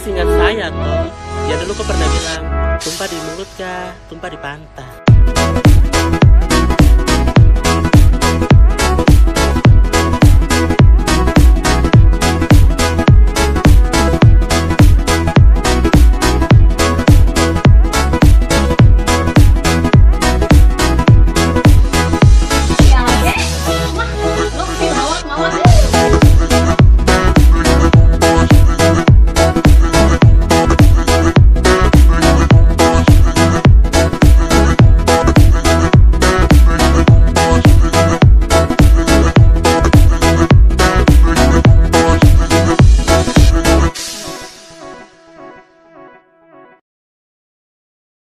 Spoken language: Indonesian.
masih ingat saya kok. Ya dulu kau pernah bilang, tumpah di mulut kah, tumpah di pantai